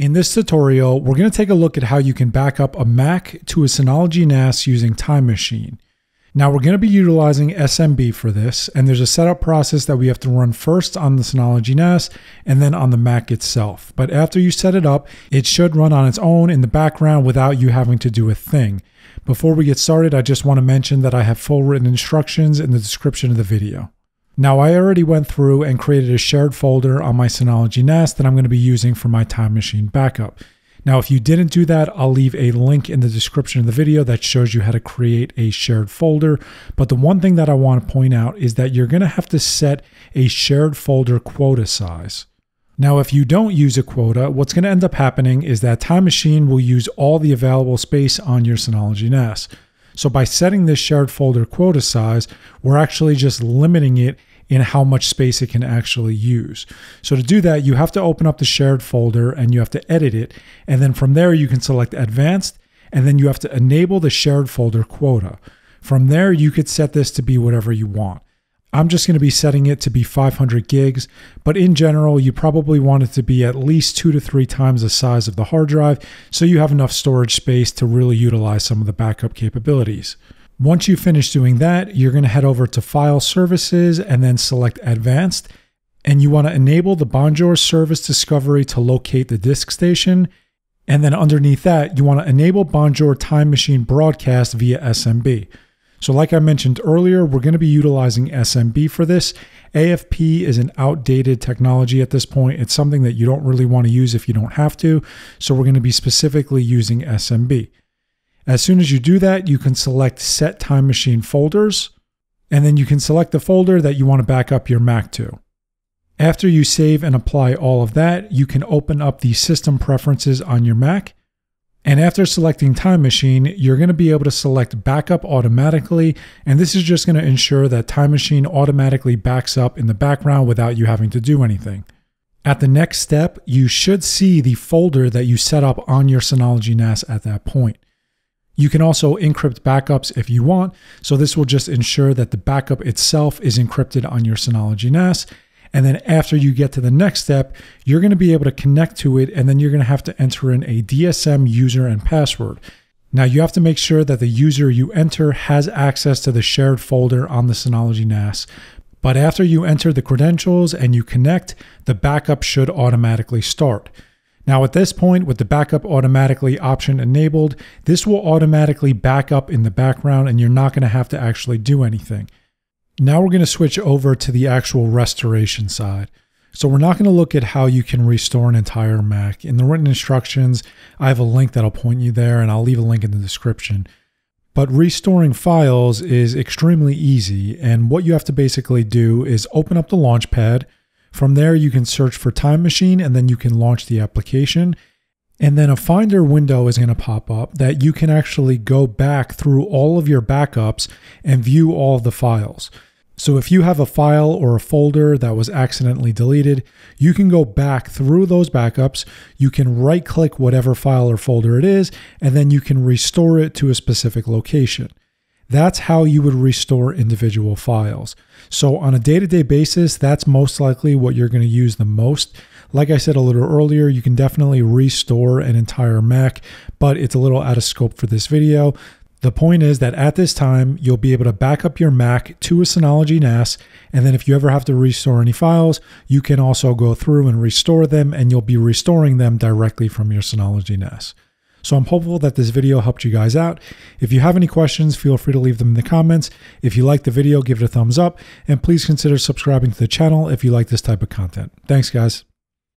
In this tutorial, we're going to take a look at how you can back up a Mac to a Synology NAS using Time Machine. Now we're going to be utilizing SMB for this, and there's a setup process that we have to run first on the Synology NAS and then on the Mac itself. But after you set it up, it should run on its own in the background without you having to do a thing. Before we get started, I just want to mention that I have full written instructions in the description of the video. Now, I already went through and created a shared folder on my Synology NAS that I'm going to be using for my Time Machine backup. Now, if you didn't do that, I'll leave a link in the description of the video that shows you how to create a shared folder. But the one thing that I want to point out is that you're going to have to set a shared folder quota size. Now, if you don't use a quota, what's going to end up happening is that Time Machine will use all the available space on your Synology NAS. So by setting this shared folder quota size, we're actually just limiting it in how much space it can actually use. So to do that, you have to open up the shared folder and you have to edit it. And then from there, you can select advanced and then you have to enable the shared folder quota. From there, you could set this to be whatever you want. I'm just going to be setting it to be 500 gigs, but in general, you probably want it to be at least two to three times the size of the hard drive so you have enough storage space to really utilize some of the backup capabilities. Once you finish doing that, you're going to head over to File Services and then select Advanced. And you want to enable the Bonjour Service Discovery to locate the disk station. And then underneath that, you want to enable Bonjour Time Machine Broadcast via SMB. So, like I mentioned earlier, we're going to be utilizing SMB for this. AFP is an outdated technology at this point. It's something that you don't really want to use if you don't have to. So, we're going to be specifically using SMB. As soon as you do that, you can select Set Time Machine Folders, and then you can select the folder that you want to back up your Mac to. After you save and apply all of that, you can open up the system preferences on your Mac. And after selecting Time Machine, you're going to be able to select Backup automatically. And this is just going to ensure that Time Machine automatically backs up in the background without you having to do anything. At the next step, you should see the folder that you set up on your Synology NAS at that point. You can also encrypt backups if you want. So this will just ensure that the backup itself is encrypted on your Synology NAS. And then after you get to the next step, you're going to be able to connect to it and then you're going to have to enter in a DSM user and password. Now you have to make sure that the user you enter has access to the shared folder on the Synology NAS. But after you enter the credentials and you connect, the backup should automatically start. Now at this point, with the backup automatically option enabled, this will automatically back up in the background and you're not going to have to actually do anything. Now we're going to switch over to the actual restoration side. So we're not going to look at how you can restore an entire Mac. In the written instructions, I have a link that'll point you there and I'll leave a link in the description. But restoring files is extremely easy and what you have to basically do is open up the Launchpad, from there, you can search for Time Machine and then you can launch the application. And then a Finder window is going to pop up that you can actually go back through all of your backups and view all of the files. So if you have a file or a folder that was accidentally deleted, you can go back through those backups. You can right click whatever file or folder it is, and then you can restore it to a specific location. That's how you would restore individual files. So, on a day to day basis, that's most likely what you're going to use the most. Like I said a little earlier, you can definitely restore an entire Mac, but it's a little out of scope for this video. The point is that at this time, you'll be able to back up your Mac to a Synology NAS, and then if you ever have to restore any files, you can also go through and restore them, and you'll be restoring them directly from your Synology NAS. So I'm hopeful that this video helped you guys out. If you have any questions, feel free to leave them in the comments. If you like the video, give it a thumbs up, and please consider subscribing to the channel if you like this type of content. Thanks, guys.